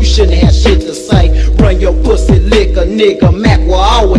You shouldn't have shit to say. Run your pussy lick a nigga. Mac will always